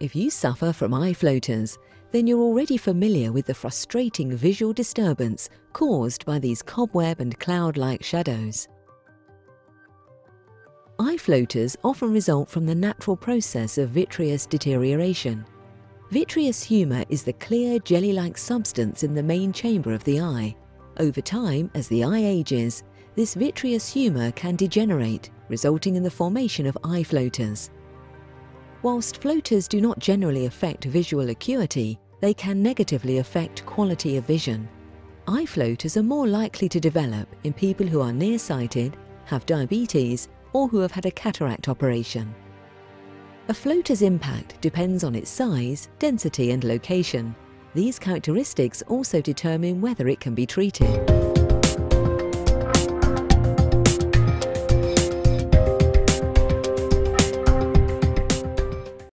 If you suffer from eye floaters, then you're already familiar with the frustrating visual disturbance caused by these cobweb and cloud-like shadows. Eye floaters often result from the natural process of vitreous deterioration. Vitreous humour is the clear jelly-like substance in the main chamber of the eye. Over time, as the eye ages, this vitreous humour can degenerate, resulting in the formation of eye floaters. Whilst floaters do not generally affect visual acuity, they can negatively affect quality of vision. Eye floaters are more likely to develop in people who are nearsighted, have diabetes, or who have had a cataract operation. A floater's impact depends on its size, density and location. These characteristics also determine whether it can be treated.